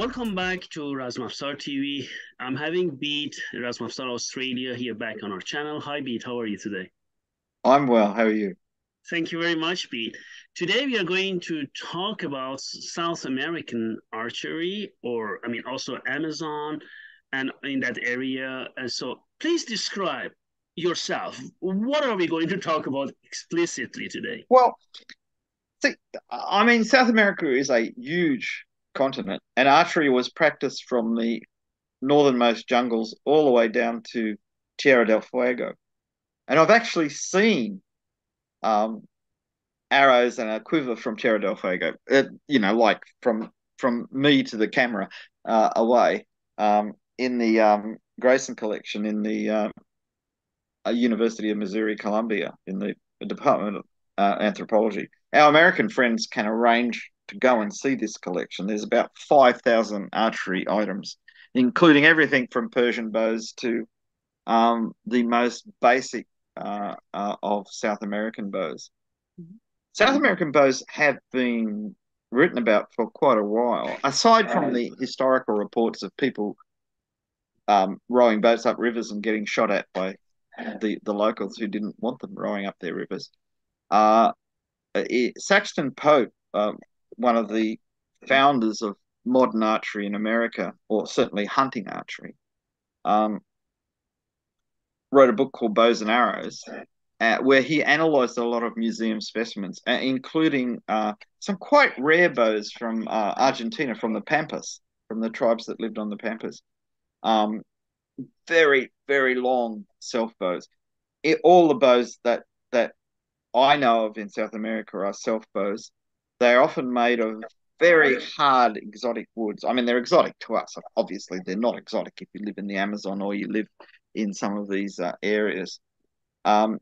Welcome back to Razmafzar TV. I'm having Beat Ras Mafsar Australia here back on our channel. Hi Bede, how are you today? I'm well. How are you? Thank you very much, Bede. Today we are going to talk about South American archery, or I mean also Amazon, and in that area. And so, please describe yourself. What are we going to talk about explicitly today? Well, see, I mean, South America is a huge continent, and archery was practiced from the northernmost jungles all the way down to Tierra del Fuego. And I've actually seen um, arrows and a quiver from Tierra del Fuego, uh, you know, like from from me to the camera uh, away um, in the um, Grayson collection in the uh, University of Missouri Columbia in the Department of uh, Anthropology. Our American friends can arrange to go and see this collection. There's about 5,000 archery items, including everything from Persian bows to um, the most basic uh, uh, of South American bows. Mm-hmm. South American bows have been written about for quite a while, aside from the historical reports of people um, rowing boats up rivers and getting shot at by the, the locals who didn't want them rowing up their rivers. Uh, it, Saxton Pope um, one of the founders of modern archery in America, or certainly hunting archery, um, wrote a book called Bows and Arrows, uh, where he analyzed a lot of museum specimens, uh, including uh, some quite rare bows from uh, Argentina, from the Pampas, from the tribes that lived on the Pampas. Um, very, very long self bows. It, all the bows that that I know of in South America are self bows. They're often made of very hard exotic woods. I mean, they're exotic to us. Obviously, they're not exotic if you live in the Amazon or you live in some of these uh, areas. Um,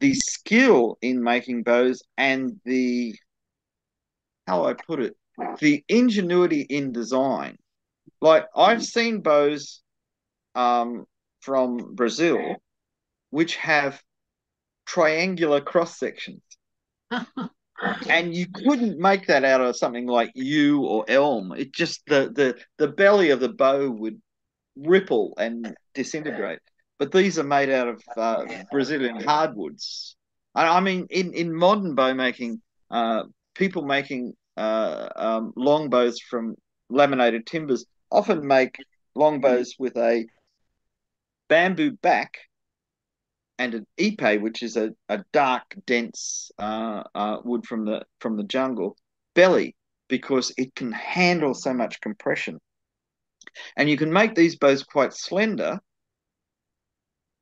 the skill in making bows and the how I put it, the ingenuity in design. Like I've seen bows um, from Brazil, which have triangular cross sections. and you couldn't make that out of something like yew or elm. It just the the the belly of the bow would ripple and disintegrate. But these are made out of uh, Brazilian hardwoods. I, I, mean, in in modern bow making, uh, people making uh, um, from laminated timbers often make longbows with a bamboo back and an ipe, which is a, a dark, dense uh, uh, wood from the from the jungle, belly because it can handle so much compression, and you can make these bows quite slender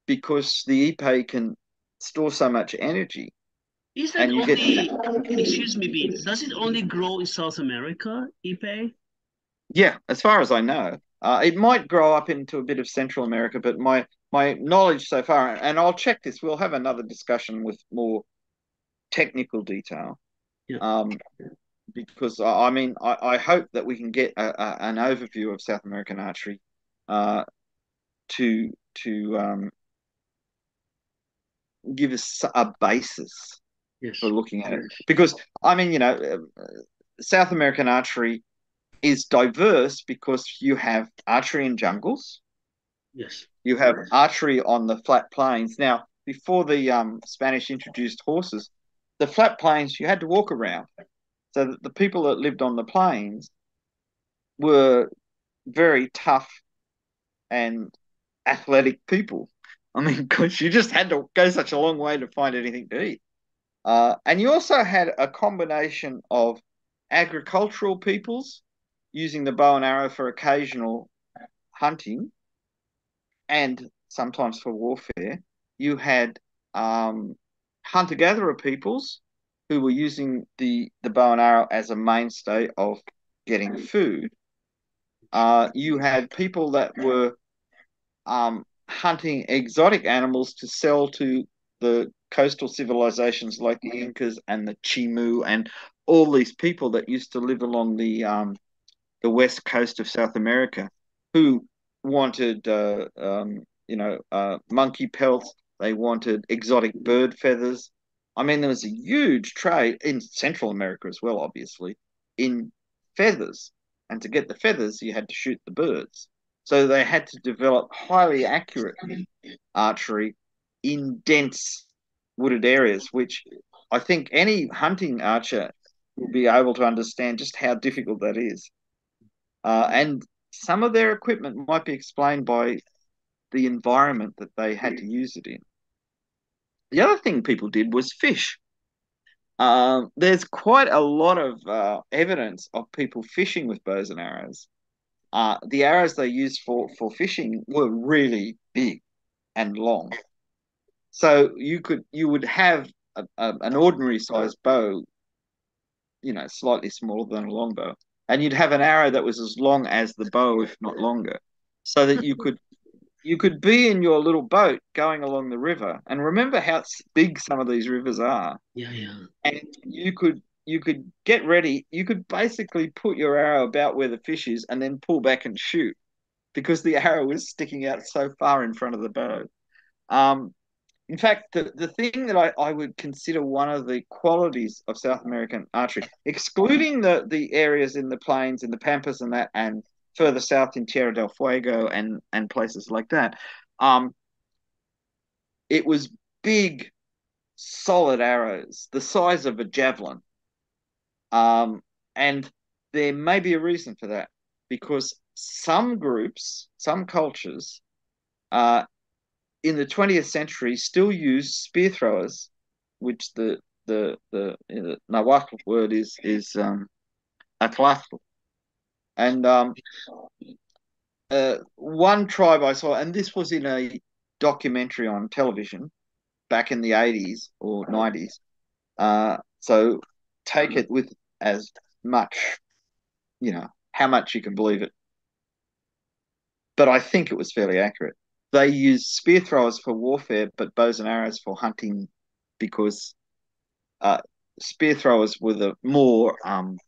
because the ipe can store so much energy. Is that only? Get... Excuse me, B. Does it only grow in South America, ipe? Yeah, as far as I know, uh, it might grow up into a bit of Central America, but my my knowledge so far, and I'll check this. We'll have another discussion with more technical detail. Yeah. Um, because I mean, I, I hope that we can get a, a, an overview of South American archery, uh, to to um, give us a basis yes. for looking at it. Because I mean, you know, uh, South American archery is diverse because you have archery in jungles. Yes. You have archery on the flat plains. Now, before the um, Spanish introduced horses, the flat plains you had to walk around. So that the people that lived on the plains were very tough and athletic people. I mean, because you just had to go such a long way to find anything to eat. Uh, and you also had a combination of agricultural peoples using the bow and arrow for occasional hunting and sometimes for warfare. You had um, hunter gatherer peoples who were using the, the bow and arrow as a mainstay of getting food. Uh, you had people that were um, hunting exotic animals to sell to the coastal civilizations like the Incas and the Chimu and all these people that used to live along the um, the west coast of South America, who wanted, uh, um, you know, uh, monkey pelts. They wanted exotic bird feathers. I mean, there was a huge trade in Central America as well, obviously, in feathers. and to get the feathers, you had to shoot the birds. So they had to develop highly accurate archery in dense wooded areas, which I think any hunting archer will be able to understand just how difficult that is. Uh, and some of their equipment might be explained by the environment that they had to use it in. The other thing people did was fish. Um, there's quite a lot of uh, evidence of people fishing with bows and arrows. Uh, the arrows they used for, for fishing were really big and long. So you could you would have a, a, an ordinary sized bow, you know, slightly smaller than a longbow, and you'd have an arrow that was as long as the bow, if not longer, so that you could you could be in your little boat going along the river. And remember how big some of these rivers are. Yeah yeah. And you could you could get ready you could basically put your arrow about where the fish is and then pull back and shoot because the arrow is sticking out so far in front of the bow. Um, in fact the, the thing that I, I would consider one of the qualities of south american archery excluding the the areas in the plains in the pampas and that and further south in Tierra del Fuego and and places like that. Um, it was big, solid arrows, the size of a javelin. Um, and there may be a reason for that because some groups, some cultures, uh, in the 20th century still use spear throwers, which the the the, the Nahuatl word is is um, atlatl, and um, uh, one tribe I saw, and this was in a documentary on television back in the 80s or 90s. Uh, so take it with as much, you know, how much you can believe it. But I think it was fairly accurate. They used spear throwers for warfare, but bows and arrows for hunting because uh, spear throwers were the more um,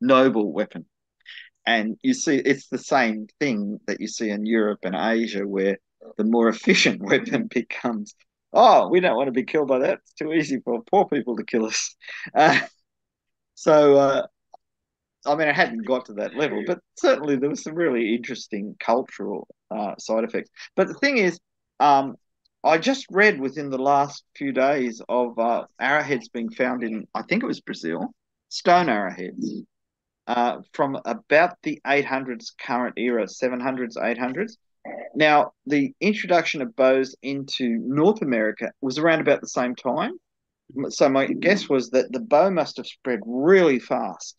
noble weapon. And you see, it's the same thing that you see in Europe and Asia, where the more efficient weapon becomes, oh, we don't want to be killed by that. It's too easy for poor people to kill us. Uh, so, uh, I mean, it hadn't got to that level, but certainly there was some really interesting cultural uh, side effects. But the thing is, um, I just read within the last few days of uh, arrowheads being found in, I think it was Brazil, stone arrowheads uh, from about the 800s current era, 700s, 800s. Now, the introduction of bows into North America was around about the same time. So my guess was that the bow must have spread really fast.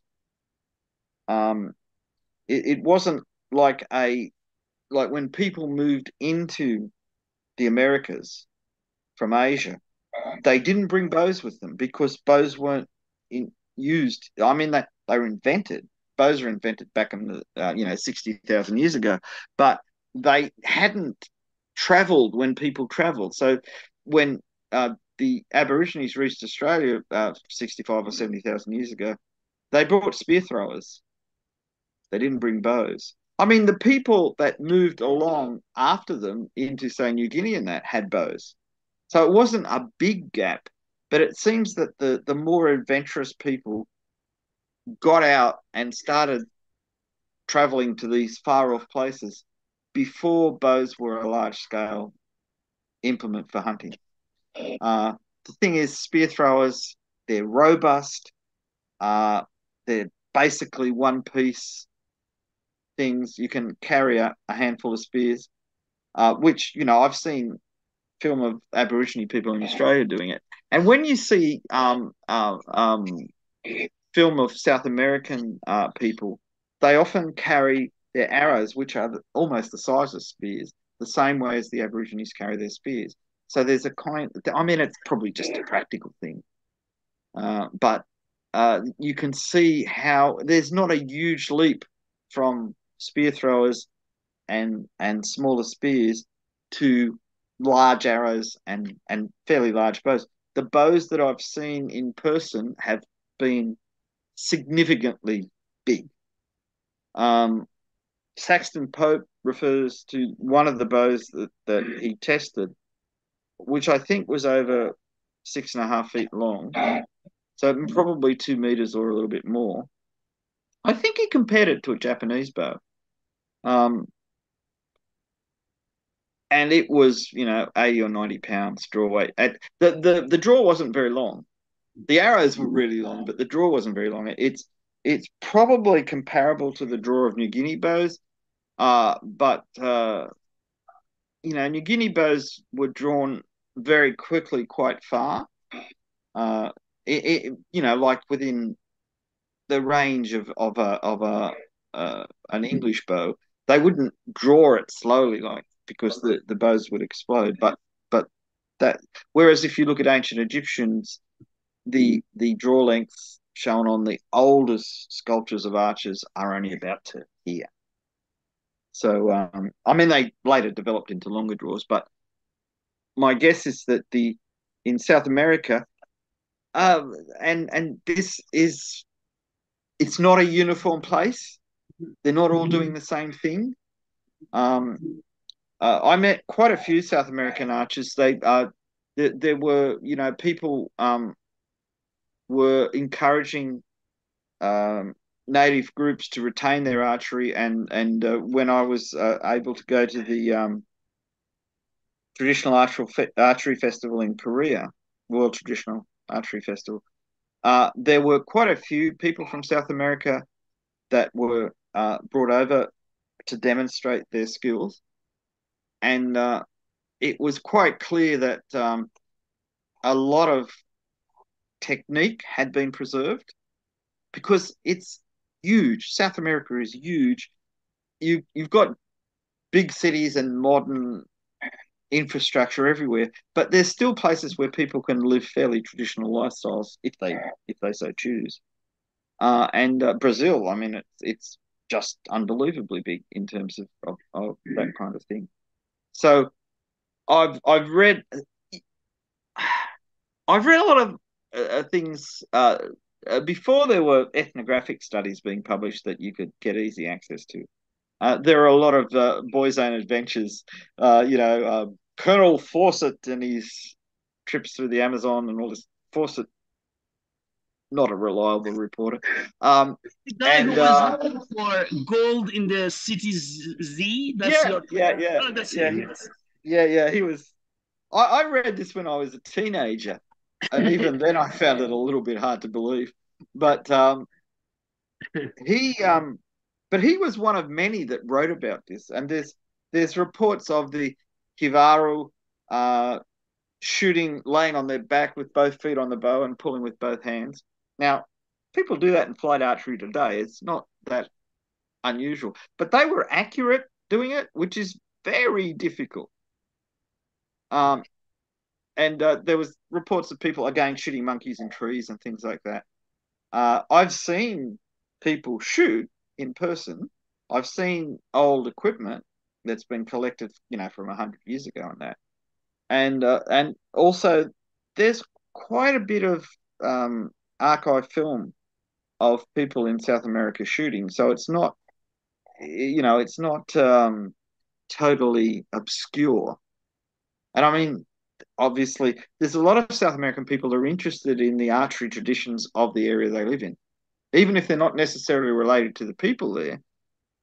Um, it, it wasn't like a like when people moved into the Americas from Asia, they didn't bring bows with them because bows weren't in, used. I mean, they they were invented. Bows were invented back in the uh, you know sixty thousand years ago, but they hadn't travelled when people travelled. So when uh, the Aborigines reached Australia uh, sixty five or seventy thousand years ago, they brought spear throwers. They didn't bring bows. I mean, the people that moved along after them into, say, New Guinea and that had bows. So it wasn't a big gap, but it seems that the, the more adventurous people got out and started traveling to these far off places before bows were a large scale implement for hunting. Uh, the thing is, spear throwers, they're robust, uh, they're basically one piece things. You can carry a, a handful of spears, uh, which, you know, I've seen film of Aborigine people in Australia doing it. And when you see um, uh, um, film of South American uh, people, they often carry their arrows, which are almost the size of spears, the same way as the Aborigines carry their spears. So there's a kind. I mean, it's probably just a practical thing, uh, but uh, you can see how there's not a huge leap from spear throwers and and smaller spears to large arrows and and fairly large bows. The bows that I've seen in person have been significantly big. Um, Saxton Pope refers to one of the bows that, that he tested, which I think was over six and a half feet long. So probably two meters or a little bit more. I think he he compared it to a Japanese bow. Um, and it was, you know, 80 or 90 pounds draw weight. the, the, the draw wasn't very long. The arrows were really long, but the draw wasn't very long. It's it's probably comparable to the draw of New Guinea bows, uh, but uh, you know, New Guinea bows were drawn very quickly, quite far. Uh, it, it, you know, like within the range of of a of a uh, an English bow, they wouldn't draw it slowly, like because the the bows would explode. But but that whereas if you look at ancient Egyptians, the the draw lengths shown on the oldest sculptures of archers are only about to here. So um, I mean, they later developed into longer draws, but my guess is that the in South America, uh, and and this is it's not a uniform place. They're not all doing the same thing. Um, uh, I met quite a few South American archers. They uh, there, there were you know people um, were encouraging um, native groups to retain their archery, and and uh, when I was uh, able to go to the um, traditional archery, archery festival in Korea, World Traditional Archery Festival, uh, there were quite a few people from South America that were uh, brought over to demonstrate their skills, and uh, it was quite clear that um, a lot of technique had been preserved because it's huge. South America is huge. You you've got big cities and modern infrastructure everywhere, but there's still places where people can live fairly traditional lifestyles if they if they so choose. Uh, and uh, Brazil, I mean, it's it's just unbelievably big in terms of, of, of that kind of thing. So, I've I've read I've read a lot of uh, uh, things uh, uh, before there were ethnographic studies being published that you could get easy access to. Uh, there are a lot of uh, boys' own adventures. you know, Colonel Fawcett and his trips through the Amazon and all this. Fawcett, not a reliable reporter. Um, the guy and, who was for gold in the city's Z. That's yeah, your... yeah, yeah, oh, yeah, yeah, yeah. He was. I, I read this when I was a teenager, and even then I found it a little bit hard to believe. But um, he, um, but he was one of many that wrote about this, and there's there's reports of the Jivaro uh, shooting, laying on their back with both feet on the bow and pulling with both hands. Now, people do that in flight archery today. It's not that unusual, but they were accurate doing it, which is very difficult. Um, and uh, there was reports of people again shooting monkeys in trees and things like that. Uh, I've seen people shoot in person. I've seen old equipment that's been collected, you know, from hundred years ago and that, and uh, and also there's quite a bit of um, archive film of people in South America shooting. So it's not, you know, it's not um, totally obscure. And I mean, obviously there's a lot of South American people are interested in the archery traditions of the area they live in, even if they're not necessarily related to the people there.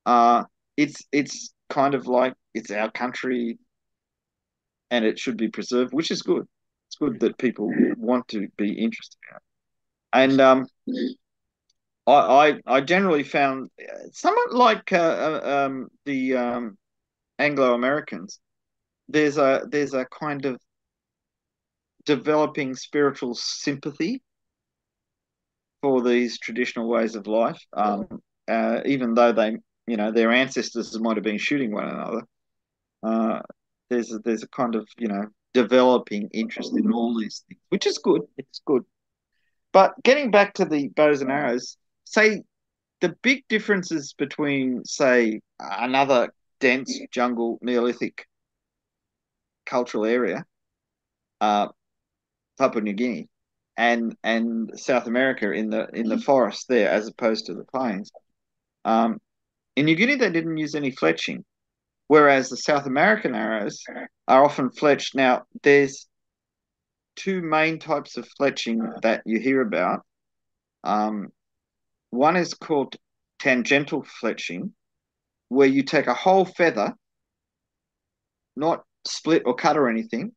Uh, it's it's kind of like it's our country, and it should be preserved, which is good. It's good that people want to be interested in it, and um, I, I I generally found somewhat like uh, uh um, the um, Anglo Americans. There's a there's a kind of developing spiritual sympathy for these traditional ways of life, um, uh, even though they, you know, their ancestors might have been shooting one another. Uh, there's a, there's a kind of you know developing interest in all these things, which is good. It's good. But getting back to the bows and arrows, say the big differences between, say, another dense jungle Neolithic cultural area uh, Papua New Guinea and and South America in the in the forest there as opposed to the plains. Um, in New Guinea, they didn't use any fletching, whereas the South American arrows are often fletched. Now, there's two main types of fletching that you hear about. Um, one is called tangential fletching, where you take a whole feather, not split or cut or anything,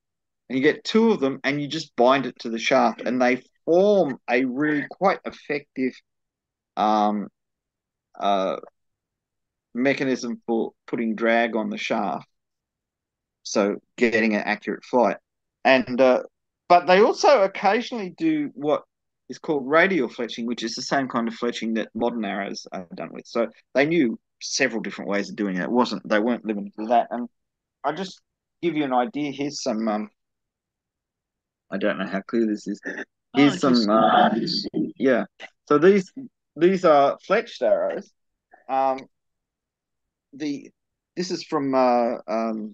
and you get two of them and you just bind it to the shaft, and they form a really quite effective um, uh, mechanism for putting drag on the shaft, so getting an accurate flight. And uh, but they also occasionally do what is called radial fletching, which is the same kind of fletching that modern arrows are done with. So they knew several different ways of doing it. It wasn't they weren't limited to that. And I just give you an idea. Here's some. Um, I don't know how clear this is. Here's oh, some. Uh, yeah. So these these are fletched arrows. Um, the this is from uh, um,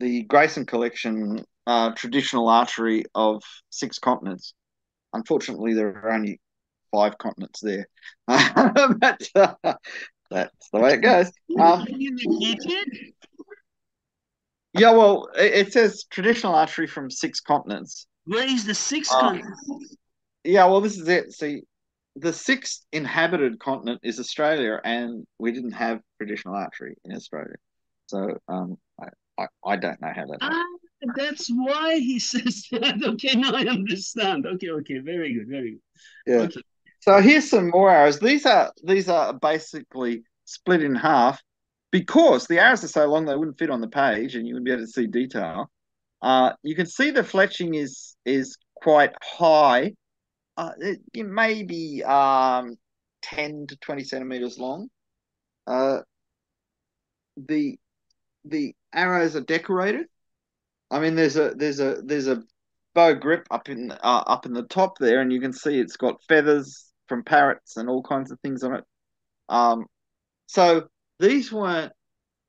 the Grayson collection, uh, traditional archery of six continents. Unfortunately, there are only five continents there, but uh, that's the way it goes. Um, yeah, well, it, it, says traditional archery from six continents. Where is the sixth uh, continent? Yeah, well, this is it. See, the sixth inhabited continent is Australia, and we didn't have traditional archery in Australia. So um, I, I, I don't know how that. That's why he says that. Okay, now I understand. Okay, okay, very good, very good. Yeah. Okay. So here's some more arrows. These are these are basically split in half because the arrows are so long they wouldn't fit on the page, and you wouldn't be able to see detail. Uh, you can see the fletching is is quite high uh, it, it may be um, 10 to 20 centimeters long. Uh, the the arrows are decorated. I mean, there's a there's a there's a bow grip up in uh, up in the top there, and you can see it's got feathers from parrots and all kinds of things on it. Um, so these weren't,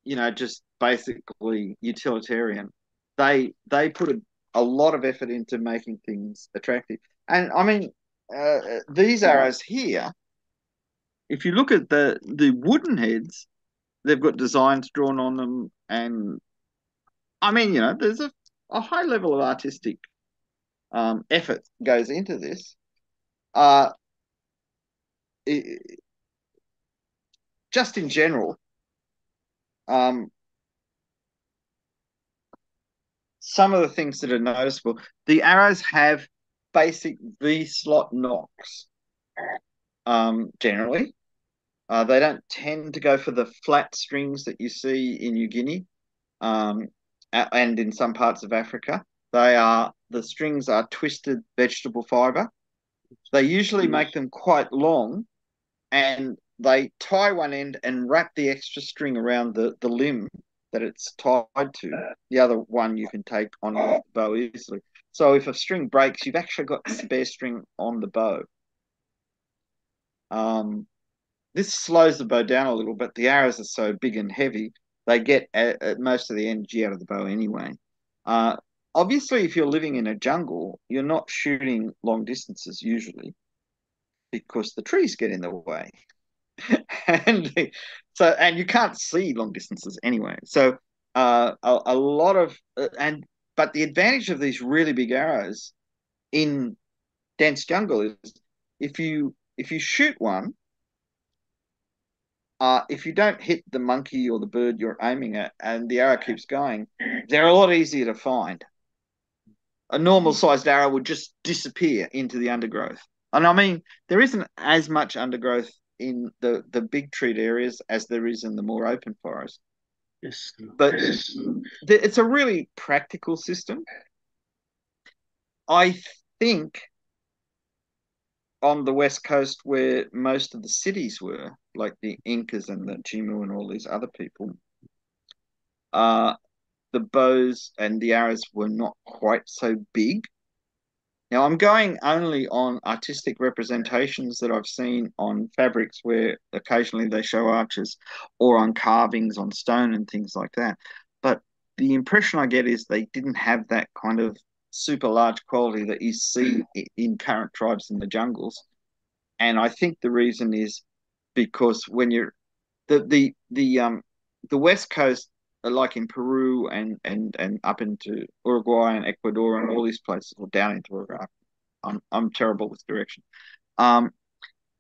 you know, just basically utilitarian. They they put a, a lot of effort into making things attractive. And I mean, uh, these arrows here, if you look at the the wooden heads, they've got designs drawn on them, and I mean, you know, there's a, a high level of artistic um, effort goes into this. Uh, it, just in general, um, some of the things that are noticeable, the arrows have basic V slot nocks. Um, generally, uh, they don't tend to go for the flat strings that you see in New Guinea, um, and in some parts of Africa. They are the strings are twisted vegetable fiber. They usually make them quite long, and they tie one end and wrap the extra string around the, the limb that it's tied to. The other one you can take on the bow easily. So if a string breaks, you've actually got spare string on the bow. Um, this slows the bow down a little, but the arrows are so big and heavy, they get most of the energy out of the bow anyway. Uh, obviously, if you're living in a jungle, you're not shooting long distances usually because the trees get in the way. and so, and you can't see long distances anyway. So, uh, a, a lot of, uh, and but the advantage of these really big arrows in dense jungle is if you if you shoot one, uh, if you don't hit the monkey or the bird you're aiming at, and the arrow keeps going, they're a lot easier to find. A normal sized arrow would just disappear into the undergrowth. And I mean, there isn't as much undergrowth in the, the big treed areas as there is in the more open forest. Yes. But it's a really practical system. I think on the west coast where most of the cities were, like the Incas and the Chimu and all these other people, uh, the bows and the arrows were not quite so big. Now, I'm going only on artistic representations that I've seen on fabrics where occasionally they show arches or on carvings on stone and things like that. But the impression I get is they didn't have that kind of super large quality that you see in current tribes in the jungles. And I think the reason is because when you're the the the um the west coast like in Peru and and and up into Uruguay and Ecuador and all these places, or down into Uruguay. I'm I'm terrible with direction. Um,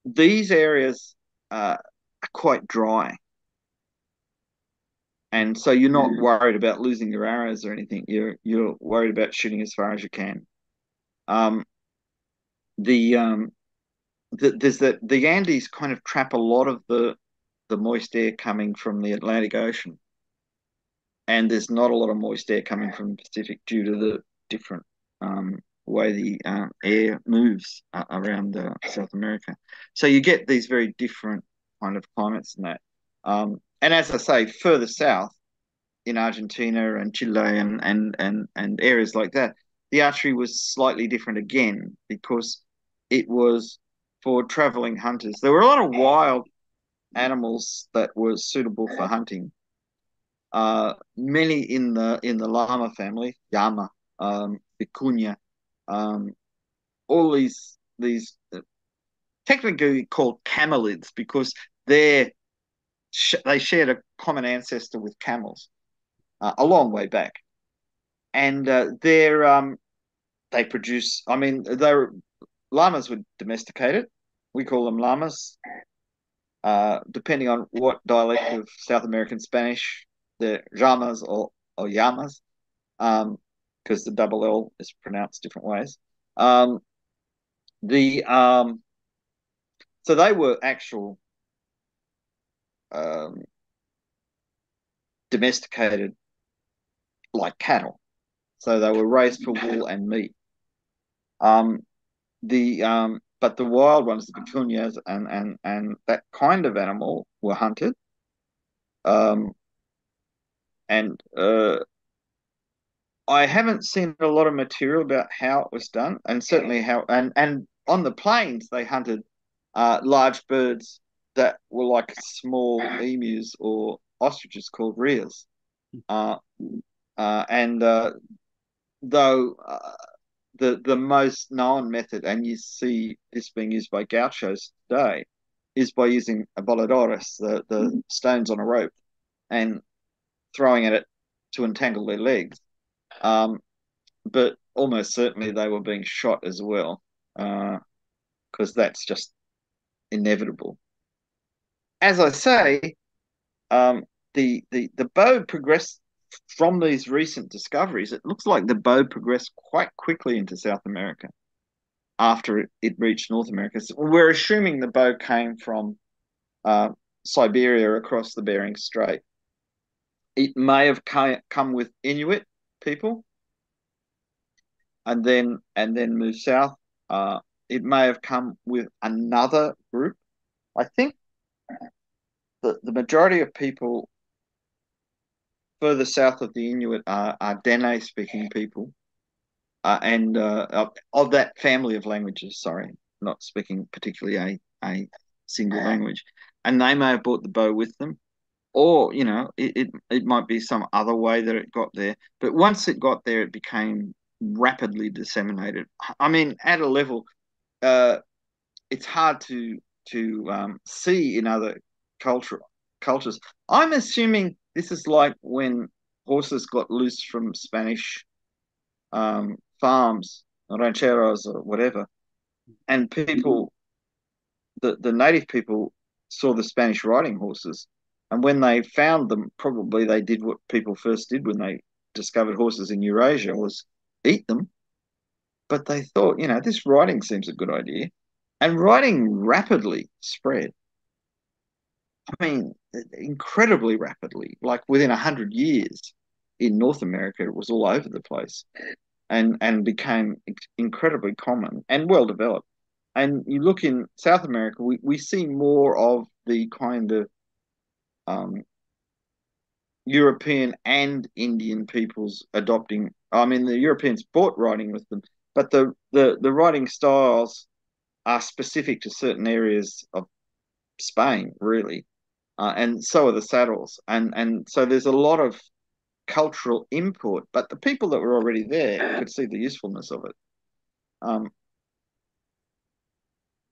these areas uh, are quite dry. And so you're not worried about losing your arrows or anything. You're you're worried about shooting as far as you can. Um, the um, the, there's the the Andes kind of trap a lot of the the moist air coming from the Atlantic Ocean, and there's not a lot of moist air coming from the Pacific due to the different um, way the um, air moves uh, around uh, South America. So you get these very different kind of climates in that. Um, and as I say, further south in Argentina and Chile and, and, and, and areas like that, the archery was slightly different again because it was for traveling hunters. There were a lot of wild animals that were suitable for hunting. Uh, many in the in the llama family, llama, um, vicuña, um, all these these uh, technically called camelids because they're they shared a common ancestor with camels uh, a long way back, and uh, they're um, they produce. I mean, they're llamas were domesticated. We call them llamas. Uh, depending on what dialect of South American Spanish, the llamas or, or llamas. Um, because the double L is pronounced different ways. Um, the um, so they were actual um, domesticated like cattle, so they were raised for wool and meat. Um, the um, but the wild ones, the vicuñas and and and that kind of animal were hunted. Um, and uh, I haven't seen a lot of material about how it was done, and certainly how and and on the plains they hunted uh, large birds that were like small emus or ostriches called rheas, uh, uh, and uh, though uh, the the most known method, and you see this being used by gauchos today, is by using aboladores, the the stones on a rope, and throwing at it to entangle their legs. Um, but almost certainly they were being shot as well, because uh, that's just inevitable. As I say, um, the, the, the bow progressed from these recent discoveries. It looks like the bow progressed quite quickly into South America after it, it reached North America. So we're assuming the bow came from uh, Siberia across the Bering Strait. It may have come with Inuit people, and then and then move south. Uh, it may have come with another group. I think the the majority of people further south of the Inuit are, are Dene speaking people, uh, and uh, of, of that family of languages. Sorry, not speaking particularly a a single language, and they may have brought the bow with them or you know it, it, it might be some other way that it got there. But once it got there it became rapidly disseminated. I mean at a level uh, it's hard to to um, see in other culture cultures i'm assuming this is like when horses got loose from spanish um, farms rancheros or whatever and people the, the native people saw the spanish riding horses and when they found them, probably they did what people first did when they discovered horses in Eurasia was eat them. But they thought, you know, this riding seems a good idea. And riding rapidly spread. I mean, incredibly rapidly. Like within a hundred years in North America, it was all over the place, and and became incredibly common and well developed. And you look in South America, we, we see more of the kind of um, European and Indian peoples adopting. I mean, the Europeans bought riding with them, but the the the riding styles are specific to certain areas of Spain, really, uh, and so are the saddles, and and so there's a lot of cultural input, but the people that were already there could see the usefulness of it. Um,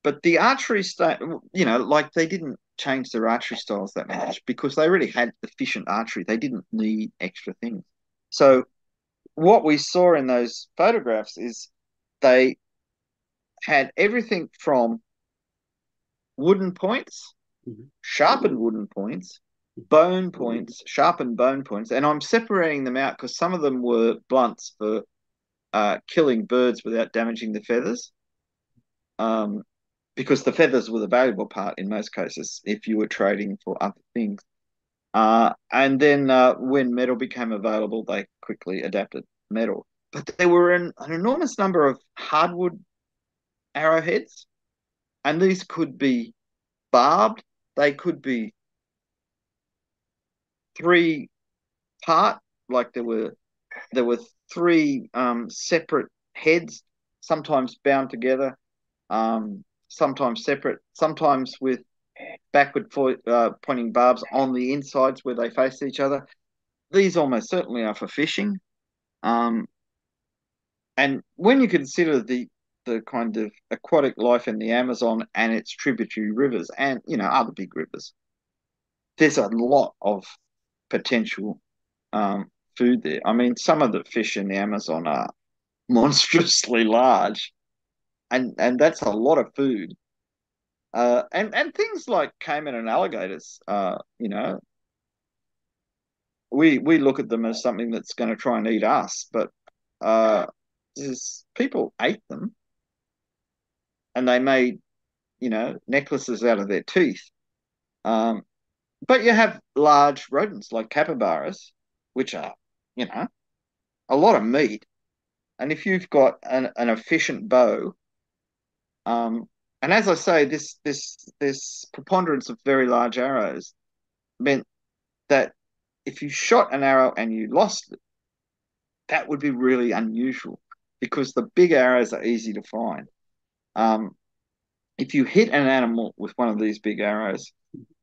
but the archery style, you know, like they didn't change their archery styles that much because they already had efficient archery. They didn't need extra things. So what we saw in those photographs is they had everything from wooden points, Mhm. sharpened wooden points, bone points, sharpened bone points, and I'm separating them out because some of them were blunts for uh, killing birds without damaging the feathers. Um, because the feathers were the valuable part in most cases if you were trading for other things. Uh, and then uh, when metal became available, they quickly adapted metal. But there were an, an enormous number of hardwood arrowheads, and these could be barbed, they could be three part, like there were there were three um, separate heads, sometimes bound together, um, sometimes separate, sometimes with backward uh, pointing barbs on the insides where they face each other. These almost certainly are for fishing. Um, and when you consider the the kind of aquatic life in the Amazon and its tributary rivers and you know other big rivers, there's a lot of potential um, food there. I mean, some of the fish in the Amazon are monstrously large, and and that's a lot of food. Uh, and and things like caiman and alligators, uh, you know, we we look at them as something that's going to try and eat us, but uh, people ate them, and they made, you know, necklaces out of their teeth. Um, but you have large rodents like capybaras, which are, you know, a lot of meat. And if you've got an, an efficient bow, um, and as I say, this this this preponderance of very large arrows meant that if you shot an arrow and you lost it, that would be really unusual because the big arrows are easy to find. Um, if you hit an animal with one of these big arrows,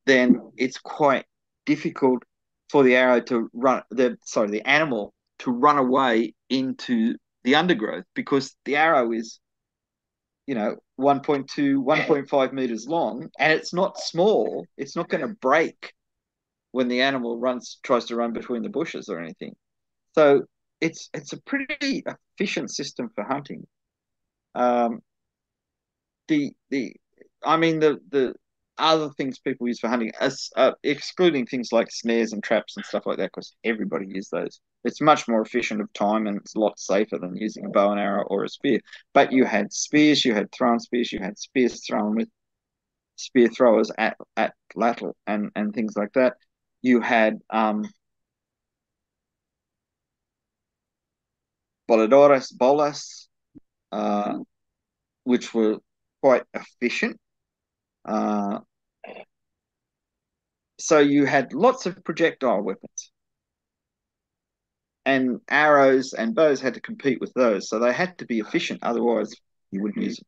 then it's quite difficult for the arrow to run the sorry the animal to run away into the undergrowth because the arrow is you know 1.2 1.5 meters long and it's not small. It's not going to break when the animal runs tries to run between the bushes or anything. So it's it's a pretty efficient system for hunting. Um the the i mean the the other things people use for hunting, as, uh, excluding things like snares and traps and stuff like that, because everybody uses those. It's much more efficient of time and it's a lot safer than using a bow and arrow or a spear. But you had spears, you had thrown spears, you had spears thrown with spear throwers at at lateral and and things like that. You had um, voladores, bolas, uh, which were quite efficient. Uh, so you had lots of projectile weapons. And arrows and bows had to compete with those. So they had to be efficient, otherwise you wouldn't use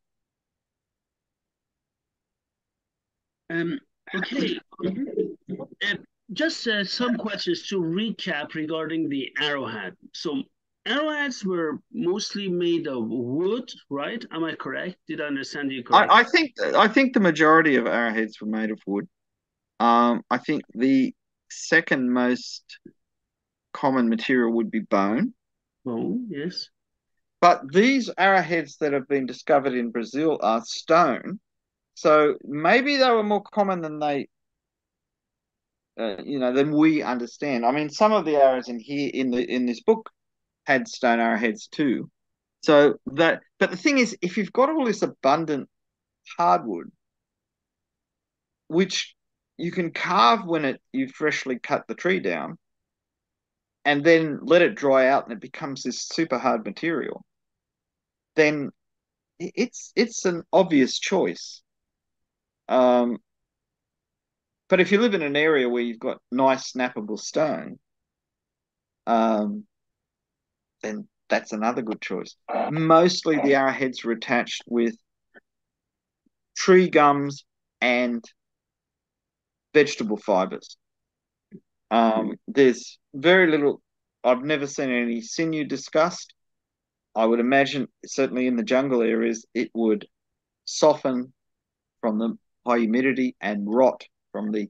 them. Um, okay. Uh, just uh, some questions to recap regarding the arrowhead. So arrowheads were mostly made of wood, right? Am I correct? Did I understand you correctly? I, I think I think the majority of arrowheads were made of wood. Um, I think the second most common material would be bone. Bone, yes. But these arrowheads that have been discovered in Brazil are stone. So maybe they were more common than they, uh, you know, than we understand. I mean, some of the arrows in here in the in this book had stone arrowheads too. So that, but the thing is, if you've got all this abundant hardwood, which you can carve when it you freshly cut the tree down and then let it dry out and it becomes this super hard material then it's it's an obvious choice um, but if you live in an area where you've got nice snappable stone um, then that's another good choice mostly the arrowheads were attached with tree gums and vegetable fibers. Um, there's very little, I've never seen any sinew discussed. I would imagine, certainly in the jungle areas, it would soften from the high humidity and rot from the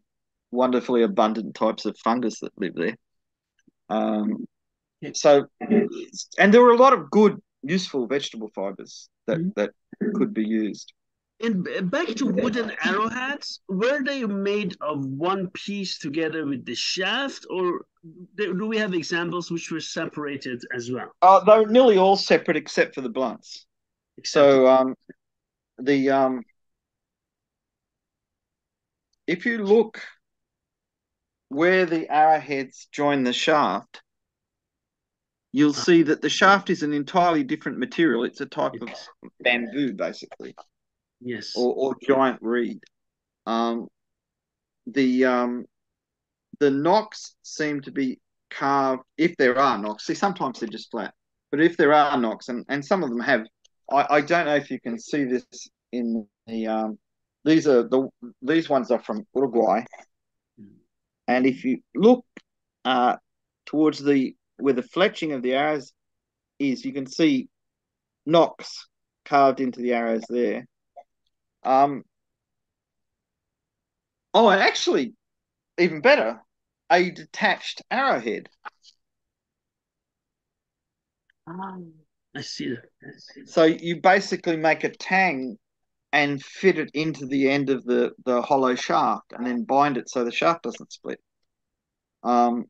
wonderfully abundant types of fungus that live there. Um, so, and there were a lot of good, useful vegetable fibers that, mm-hmm. that could be used. And back to wooden arrowheads, were they made of one piece together with the shaft, or do we have examples which were separated as well? Uh, they're nearly all separate except for the blunts. Except so um, the um, if you look where the arrowheads join the shaft, you'll see that the shaft is an entirely different material. It's a type of bamboo, basically. Yes. Or, or giant reed. Um, the um, the nocks seem to be carved, if there are nocks. See, sometimes they're just flat, but if there are nocks, and, and some of them have, I, I don't know if you can see this in the um, these are the these ones are from Uruguay, and if you look uh, towards the where the fletching of the arrows is, you can see nocks carved into the arrows there. Um, oh, and actually, even better, a detached arrowhead. Oh, I see that. So you basically make a tang and fit it into the end of the, the hollow shaft and then bind it so the shaft doesn't split. Um,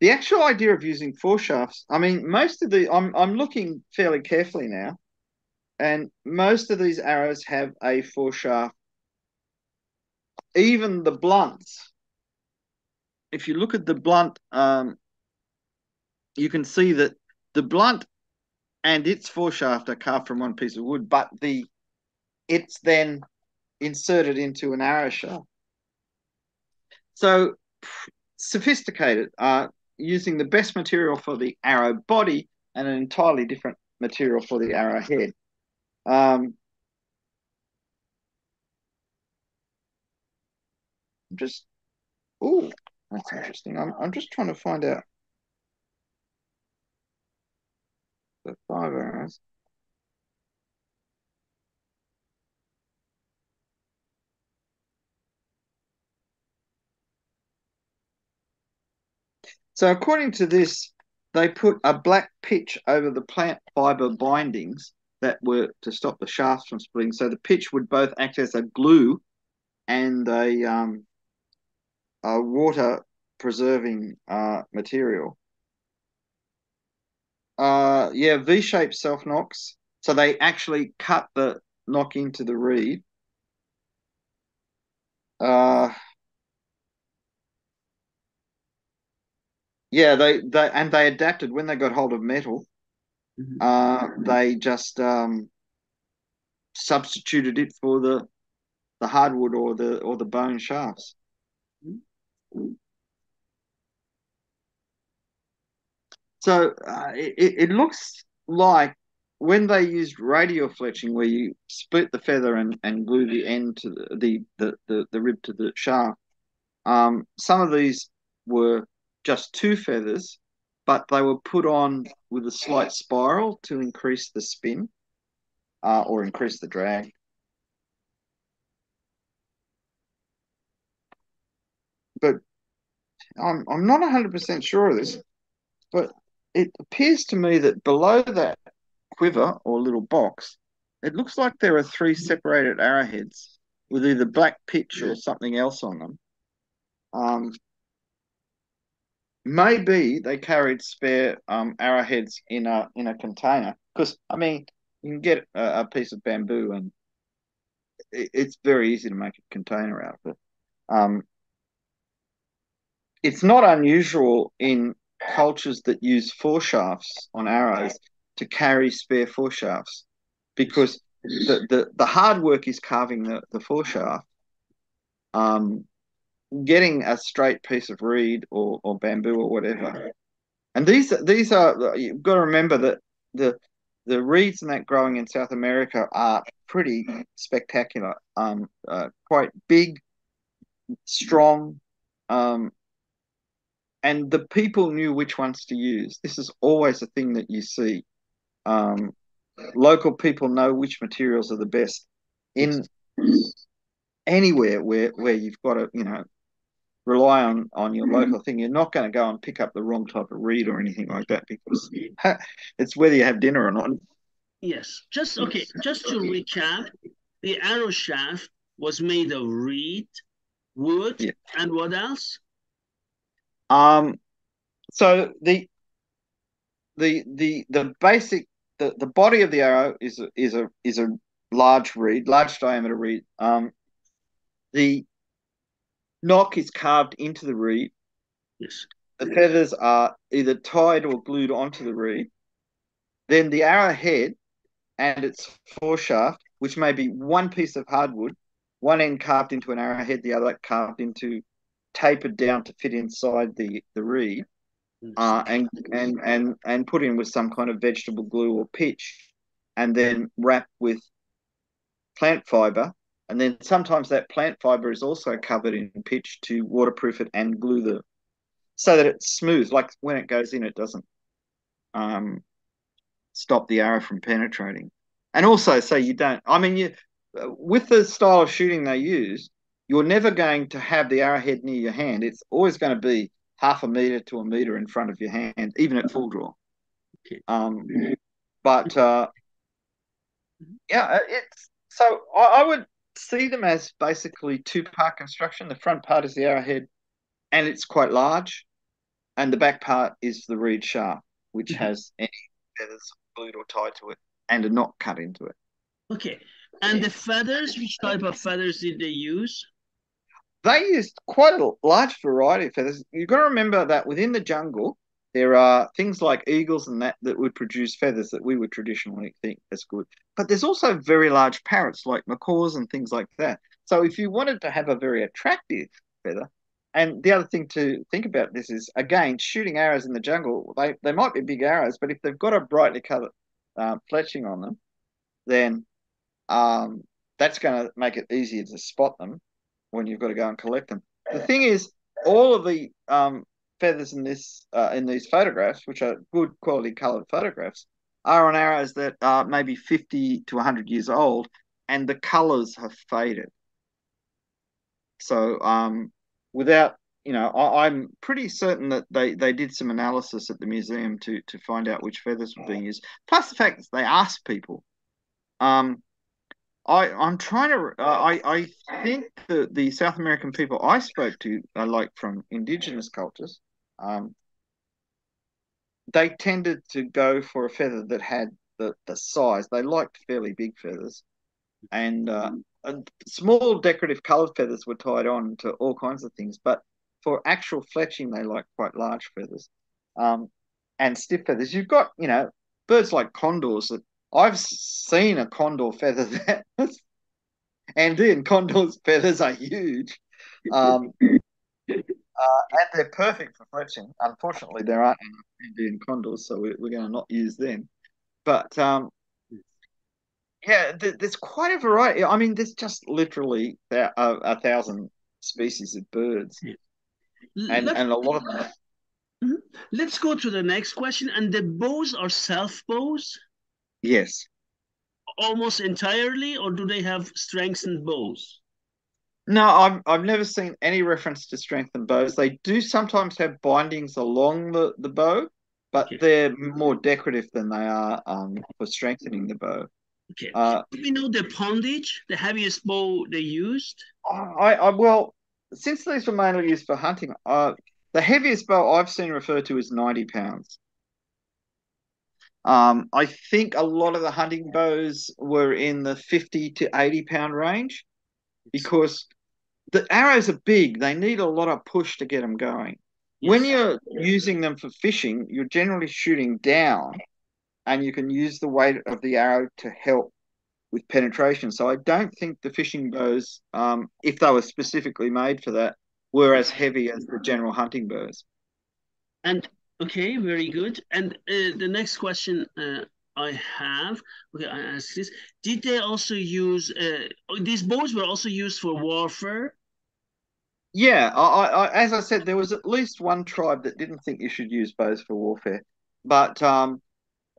the actual idea of using foreshafts, I mean, most of the, I'm, I'm looking fairly carefully now, and most of these arrows have a foreshaft. Even the blunts, if you look at the blunt, um, you can see that the blunt and its foreshaft are carved from one piece of wood, but the it's then inserted into an arrow shaft. So sophisticated, uh, using the best material for the arrow body and an entirely different material for the arrow head. Um, just, oh, that's interesting. I'm, I'm just trying to find out the five arrows. So according to this, they put a black pitch over the plant fiber bindings that were to stop the shafts from splitting. So the pitch would both act as a glue and a, um, a water preserving uh, material. Uh, yeah, V-shaped self nocks. So they actually cut the nock into the reed. Uh, Yeah, they, they and they adapted when they got hold of metal. Mm-hmm. Uh, they just um, substituted it for the the hardwood or the or the bone shafts. So uh, it, it looks like when they used radial fletching, where you split the feather and, and glue the end to the the, the, the, the rib to the shaft, um, some of these were just two feathers, but they were put on with a slight spiral to increase the spin uh, or increase the drag. But I'm, I'm not 100% sure of this, but it appears to me that below that quiver or little box, it looks like there are three separated arrowheads with either black pitch or something else on them. Um, maybe they carried spare um, arrowheads in a in a container because I mean you can get a, a piece of bamboo and it, it's very easy to make a container out of it. Um, it's not unusual in cultures that use foreshafts on arrows to carry spare foreshafts because the, the, the hard work is carving the, the foreshaft. Um, getting a straight piece of reed or, or bamboo or whatever. And these these are you've got to remember that the the reeds and that growing in South America are pretty spectacular. Um, uh, quite big, strong, um, and the people knew which ones to use. This is always a thing that you see. Um, local people know which materials are the best in anywhere where where you've got a you know rely on on your mm-hmm. local thing. You're not going to go and pick up the wrong type of reed or anything like that because it's whether you have dinner or not. Yes, just okay. Just to recap, the arrow shaft was made of reed, wood, Yeah. and what else? Um, so the the the the basic the, the body of the arrow is a, is a is a large reed, large diameter reed. Um, the nock is carved into the reed. Yes. The feathers are either tied or glued onto the reed. Then the arrow head and its foreshaft, which may be one piece of hardwood, one end carved into an arrowhead, the other carved into tapered down to fit inside the the reed uh, and and and and put in with some kind of vegetable glue or pitch, and then wrap with plant fiber. And then sometimes that plant fiber is also covered in pitch to waterproof it and glue the, so that it's smooth. Like when it goes in, it doesn't um, stop the arrow from penetrating. And also, so you don't. I mean, you with the style of shooting they use, you're never going to have the arrowhead near your hand. It's always going to be half a meter to a meter in front of your hand, even at full draw. Okay. Um, but uh, yeah, it's so I, I would see them as basically two part construction. The front part is the arrowhead, and it's quite large, and the back part is the reed shaft, which Mhm. has any feathers glued or tied to it, and a knot cut into it. Okay. And the feathers, which type of feathers did they use? they used quite a large variety of feathers. You've got to remember that within the jungle, there are things like eagles and that that would produce feathers that we would traditionally think as good. But there's also very large parrots like macaws and things like that. So if you wanted to have a very attractive feather, and the other thing to think about this is again shooting arrows in the jungle. They they might be big arrows, but if they've got a brightly coloured uh, fletching on them, then um, that's going to make it easier to spot them when you've got to go and collect them. The thing is, all of the um, feathers in this uh, in these photographs, which are good quality coloured photographs, are on arrows that are maybe fifty to hundred years old, and the colours have faded. So, um, without you know, I, I'm pretty certain that they, they did some analysis at the museum to to find out which feathers were being used. Plus, the fact that they asked people. Um, I I'm trying to. Uh, I I think the the South American people I spoke to, uh, like from indigenous cultures, um, they tended to go for a feather that had the the size. They liked fairly big feathers, and, uh, and small decorative coloured feathers were tied on to all kinds of things. But for actual fletching, they like quite large feathers, um, and stiff feathers. You've got you know birds like condors that I've seen a condor feather that Andean condors feathers are huge. Um, uh, and they're perfect for fletching. Unfortunately, there aren't Andean condors, so we're, we're going to not use them. But um, yeah, th- there's quite a variety. I mean, there's just literally a, a thousand species of birds, and, Let's, and a lot of them. Mhm. let's go to the next question. And the bows are self bows Yes. almost entirely, or do they have strengthened bows? No, I've I've never seen any reference to strengthened bows. They do sometimes have bindings along the, the bow, but Okay. they're more decorative than they are um, for strengthening the bow. Okay. Uh, Do we know the poundage, the heaviest bow they used? I, I well, since these were mainly used for hunting, uh, the heaviest bow I've seen referred to is ninety pounds. Um, I think a lot of the hunting bows were in the fifty to eighty pound range because the arrows are big. They need a lot of push to get them going. When you're using them for fishing, you're generally shooting down, and you can use the weight of the arrow to help with penetration. So I don't think the fishing bows, um, if they were specifically made for that, were as heavy as the general hunting bows. And okay, very good. And uh, the next question uh, I have, okay, I ask this: Did they also use uh, oh, these bows were also used for warfare? Yeah, I, I, as I said, there was at least one tribe that didn't think you should use bows for warfare, but um,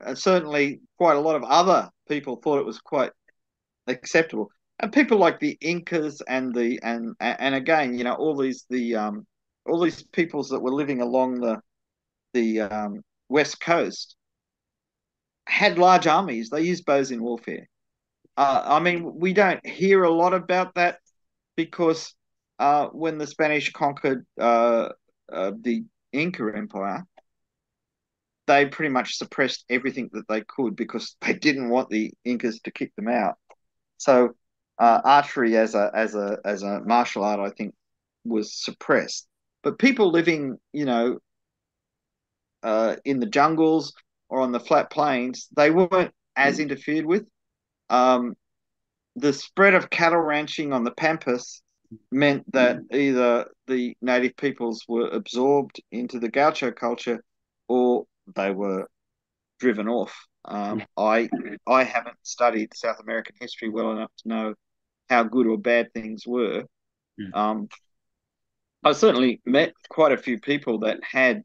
uh, certainly quite a lot of other people thought it was quite acceptable. And people like the Incas and the and and again, you know, all these the um all these peoples that were living along the the um, west coast had large armies. They used bows in warfare. Uh, I mean, we don't hear a lot about that because uh, when the Spanish conquered uh, uh, the Inca Empire, they pretty much suppressed everything that they could because they didn't want the Incas to kick them out. So uh, archery as a as a as a martial art, I think, was suppressed. But people living, you know, uh, in the jungles or on the flat plains, they weren't as interfered with. Um, the spread of cattle ranching on the pampas meant that either the native peoples were absorbed into the gaucho culture or they were driven off. Um, I I haven't studied South American history well enough to know how good or bad things were. Um, I certainly met quite a few people that had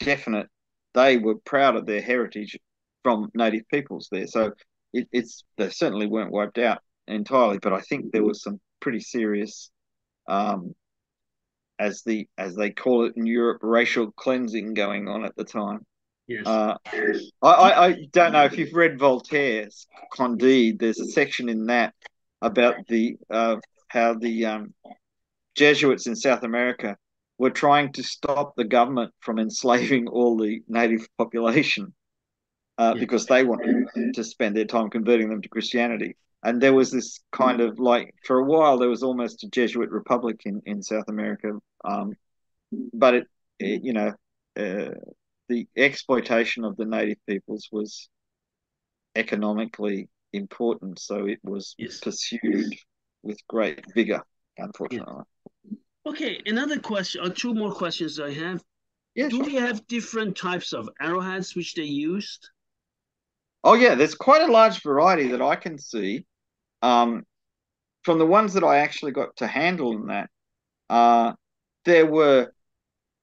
definite. They were proud of their heritage from native peoples there. So it, it's they certainly weren't wiped out entirely, but I think there was some pretty serious, um, as the as they call it in Europe, racial cleansing going on at the time. Yes. Uh, I, I don't know if you've read Voltaire's Candide. There's a section in that about the uh, how the um, Jesuits in South America were trying to stop the government from enslaving all the native population uh, yeah. because they wanted to spend their time converting them to Christianity. And there was this kind of like, for a while, there was almost a Jesuit republic in, in South America. Um, but it, it, you know, uh, the exploitation of the native peoples was economically important, so it was yes. pursued with great vigor, unfortunately. Yeah. Okay, another question, or two more questions I have. Yeah, Do sure. we have different types of arrowheads which they used? Oh yeah, there's quite a large variety that I can see. Um, from the ones that I actually got to handle in that, uh, there were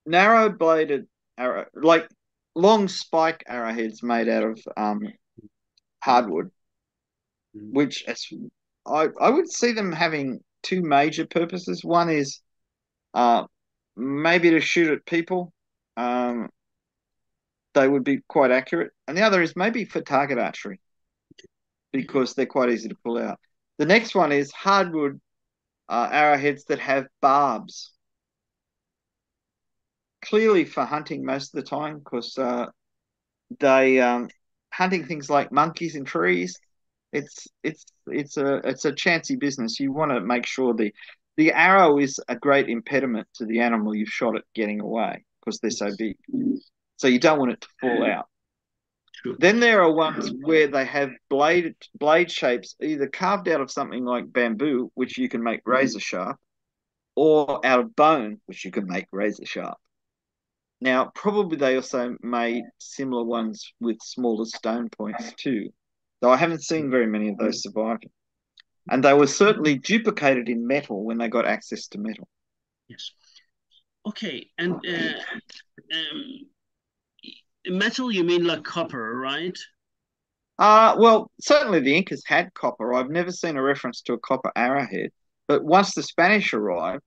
narrow bladed arrow, like long spike arrowheads made out of um, hardwood, mm. which as I, I would see them having two major purposes. One is uh, maybe to shoot at people. Um, they would be quite accurate. And the other is maybe for target archery because they're quite easy to pull out. The next one is hardwood uh, arrowheads that have barbs. Clearly for hunting most of the time because uh, they um, hunting things like monkeys in trees. It's it's it's a it's a chancy business. You want to make sure the the arrow is a great impediment to the animal you've shot at getting away because they're so big. So you don't want it to fall out. Sure. Then there are ones where they have blade blade shapes either carved out of something like bamboo, which you can make mm-hmm. razor sharp, or out of bone, which you can make razor sharp. Now, probably they also made similar ones with smaller stone points too, though I haven't seen very many of those surviving. And they were certainly duplicated in metal when they got access to metal. Yes. Okay, and uh, um, metal, you mean like copper, right? Uh, well, certainly the Incas had copper. I've never seen a reference to a copper arrowhead. But once the Spanish arrived,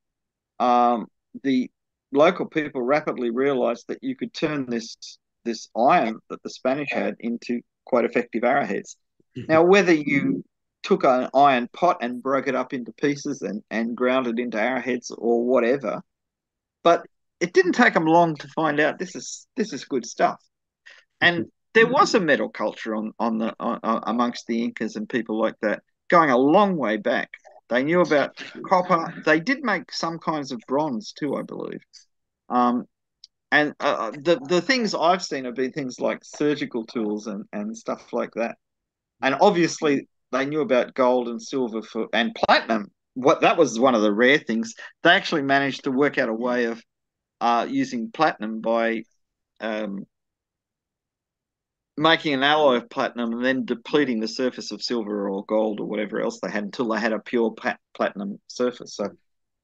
um, the local people rapidly realized that you could turn this this iron that the Spanish had into quite effective arrowheads. Mm-hmm. Now, whether you took an iron pot and broke it up into pieces and, and ground it into arrowheads or whatever, but it didn't take them long to find out this is this is good stuff. And there was a metal culture on on the on, amongst the Incas and people like that going a long way back. They knew about copper. They did make some kinds of bronze too, I believe. Um, and uh, uh, the the things I've seen have been things like surgical tools and, and stuff like that. And obviously, they knew about gold and silver for and platinum. What that was one of the rare things. They actually managed to work out a way of uh, using platinum by um, making an alloy of platinum and then depleting the surface of silver or gold or whatever else they had until they had a pure platinum surface. So,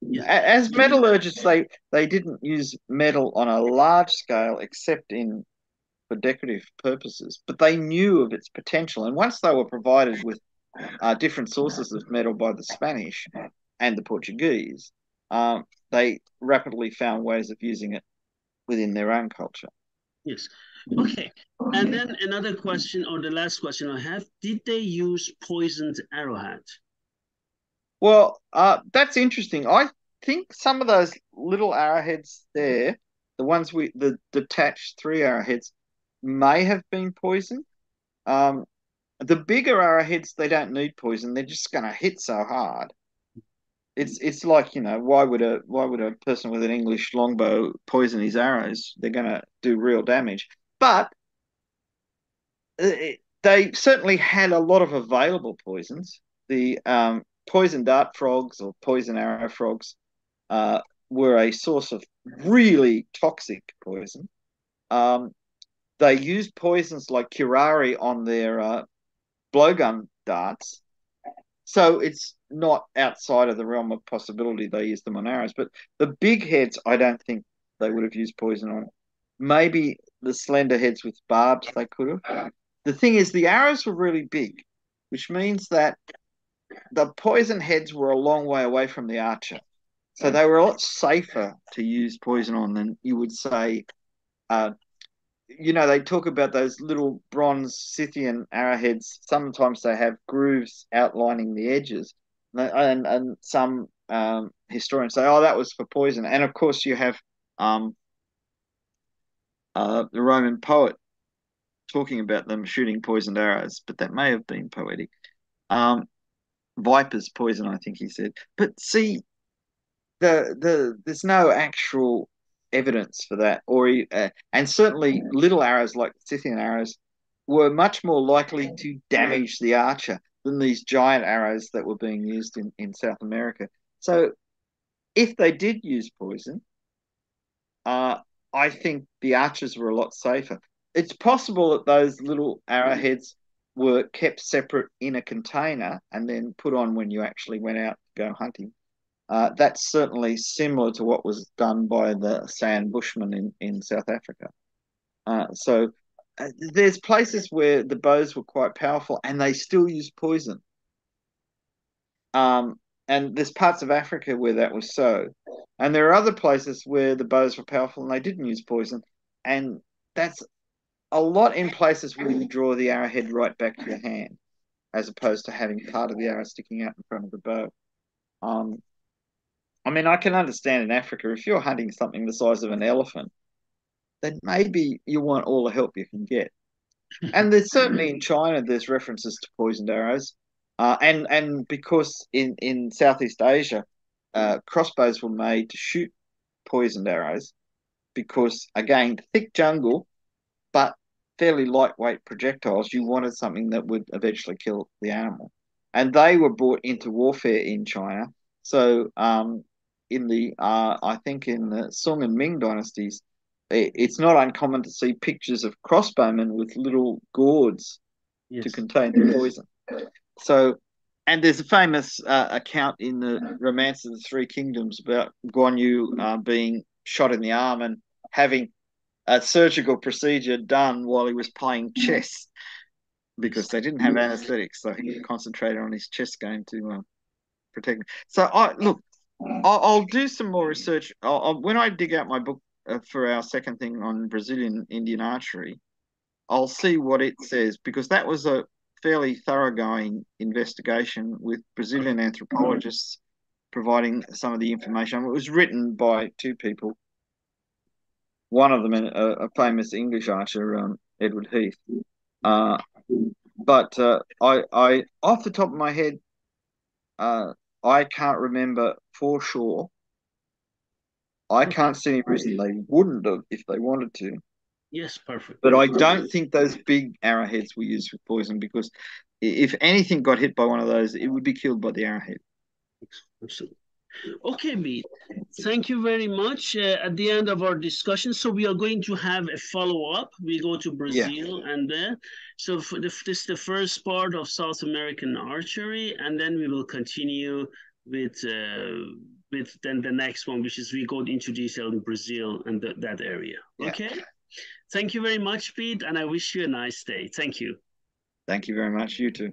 yeah. as metallurgists, they they didn't use metal on a large scale except in for decorative purposes, but they knew of its potential. And once they were provided with uh, different sources of metal by the Spanish and the Portuguese, um, they rapidly found ways of using it within their own culture. Yes. Okay, and then another question, or the last question I have: Did they use poisoned arrowhead? Well, uh, that's interesting. I think some of those little arrowheads there, the ones with the detached three arrowheads, may have been poisoned. Um, the bigger arrowheads, they don't need poison. They're just going to hit so hard. It's it's like you know why would a why would a person with an English longbow poison his arrows? They're going to do real damage. But it, they certainly had a lot of available poisons. The um, poison dart frogs or poison arrow frogs uh, were a source of really toxic poison. Um, they used poisons like curare on their uh, blowgun darts. So it's not outside of the realm of possibility they used them on arrows. But the big heads, I don't think they would have used poison on. Maybe the slender heads with barbs they could have. The thing is, the arrows were really big, which means that the poison heads were a long way away from the archer. So they were a lot safer to use poison on than you would say. You know, they talk about those little bronze Scythian arrowheads. Sometimes they have grooves outlining the edges, and and some um, historians say, "Oh, that was for poison." And of course, you have um, uh, the Roman poet talking about them shooting poisoned arrows, but that may have been poetic. Um, vipers poison, I think he said. But see, the the there's no actual evidence for that, or uh, and certainly little arrows like Scythian arrows were much more likely to damage the archer than these giant arrows that were being used in, in South America. So, if they did use poison, uh, I think the archers were a lot safer. It's possible that those little arrowheads were kept separate in a container and then put on when you actually went out to go hunting. Uh, that's certainly similar to what was done by the San Bushmen in, in South Africa. Uh, so uh, there's places where the bows were quite powerful and they still use poison. Um, and there's parts of Africa where that was so. And there are other places where the bows were powerful and they didn't use poison. And that's a lot in places where you draw the arrowhead right back to your hand, as opposed to having part of the arrow sticking out in front of the bow. Um, I mean, I can understand in Africa if you're hunting something the size of an elephant, then maybe you want all the help you can get. and there's certainly in China there's references to poisoned arrows, uh, and and because in in Southeast Asia, uh, crossbows were made to shoot poisoned arrows, because again thick jungle but fairly lightweight projectiles, you wanted something that would eventually kill the animal. And they were brought into warfare in China. So, um, in the, uh, I think in the Song and Ming dynasties, it's not uncommon to see pictures of crossbowmen with little gourds yes. to contain the poison. So, and there's a famous uh, account in the Romance of the Three Kingdoms about Guan Yu uh, being shot in the arm and having a surgical procedure done while he was playing chess because they didn't have anesthetics, so he concentrated on his chess game to um, protect. Me. So I look, I'll, I'll, do some more research. I'll, I'll, when I dig out my book uh, for our second thing on Brazilian Indian archery, I'll see what it says because that was a fairly thoroughgoing investigation with Brazilian anthropologists providing some of the information. It was written by two people one of them, a, a famous English archer, um, Edward Heath. Uh, but uh, I, I, off the top of my head, uh, I can't remember for sure. I mm. can't see any reason they wouldn't have if they wanted to. Yes, perfect. But I don't think those big arrowheads were used for poison because if anything got hit by one of those, it would be killed by the arrowhead. Absolutely. Okay, Bede. Thank you very much. Uh, at the end of our discussion, so we are going to have a follow up. We go to Brazil yeah. and then, so the, this is the first part of South American archery, and then we will continue with uh, with then the next one, which is we go into detail in Brazil and the, that area. Yeah. Okay. Thank you very much, Bede, and I wish you a nice day. Thank you. Thank you very much. You too.